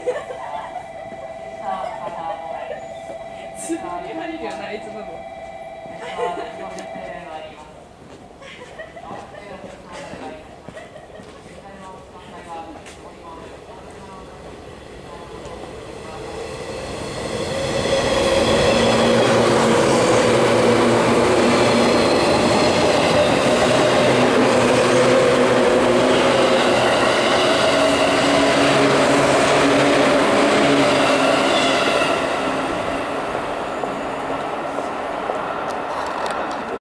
つばめハリルはないつなの。